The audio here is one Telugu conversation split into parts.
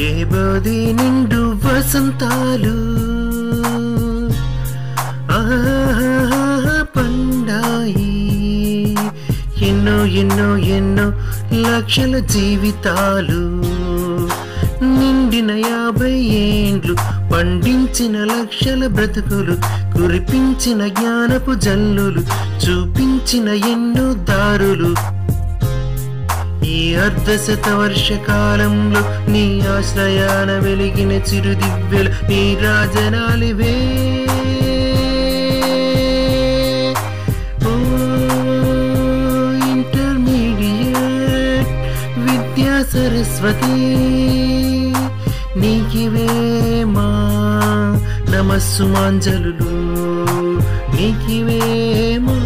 ఏ బది నిండు వసంతాలు? పండాయి. ఎన్నో ఎన్నో ఎన్నో లక్షల జీవితాలు. నిండిన యాభై ఏండ్లు పండించిన లక్షల బ్రతుకులు కురిపించిన జ్ఞానపు జల్లులు చూపించిన ఎన్నో దారులు. ఈ అర్ధశత వర్షకాలంలో నీ ఆశ్రయాన వెలిగిన చిరుదివ్యలు నీ రాజనాలివే. ఇంటర్మీడియట్ విద్యా సరస్వతి నీకివే మా నమస్సుమాంజలు నీకివే మా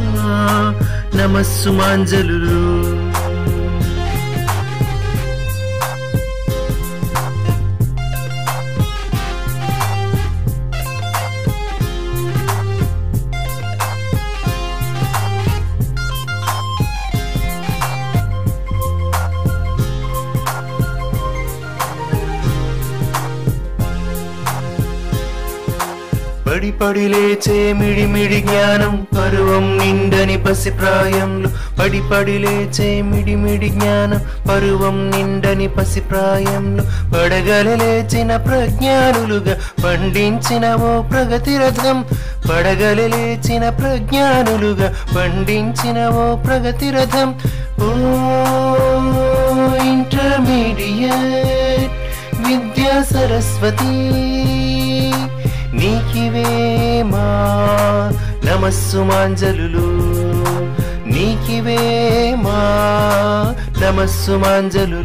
నమస్సుమాంజలు పడి పడి లేచే మిడిమిడి జ్ఞానం పరువం నిండని పసి ప్రాయంలో. పడి లేచే మిడిమిడి జ్ఞానం పరువం నిండని పసి ప్రాయంలో. పడగల లేచిన ప్రజ్ఞానులుగా పండించిన ఓ ప్రగతి రథం పడగల లేచిన ప్రజ్ఞానులుగా పండించిన ఓ ప్రగతి రథం. ఓ ఇంటర్మీడియట్ విద్యా సరస్వతి నీకివేమా నమస్సు నమస్సుమాంజలు నీకివే మా నమస్సుమాంజలు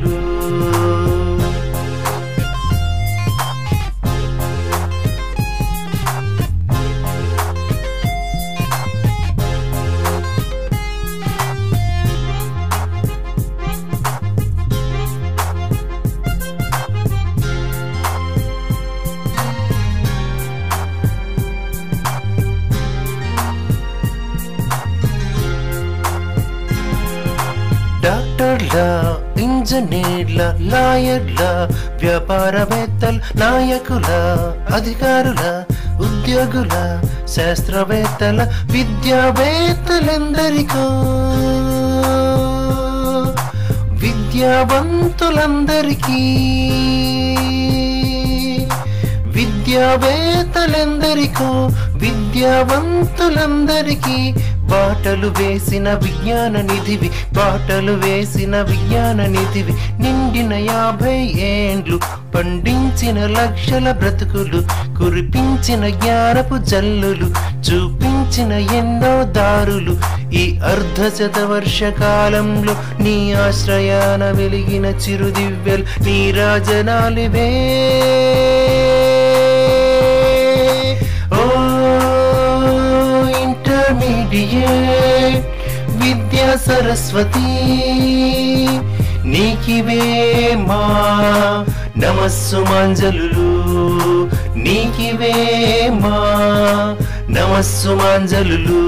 డాక్టర్ల ఇంజనీర్ల లాయర్ల వ్యాపారవేత్తల నాయకుల అధికారుల ఉద్యోగుల శాస్త్రవేత్తల విద్యావేత్తలందరికో. విద్యావంతులందరికీ. విద్యావేత్తలందరికో విద్యావంతులందరికీ. బాటలు వేసిన విజ్ఞాన నిధివి బాటలు వేసిన విజ్ఞాన నిధివి. నిండిన యాభై ఏండ్లు పండించిన లక్షల బ్రతుకులు కురిపించిన జ్ఞానపు జల్లులు చూపించిన ఎన్నో దారులు. ఈ అర్ధ శతవర్ష కాలంలో నీ ఆశ్రయాన వెలిగిన చిరుదివ్యలు నీ రాజనాలివే. సరస్వతి నీకివే మా నమస్సుమాంజలు నీకివే మా నమస్సుమాంజలు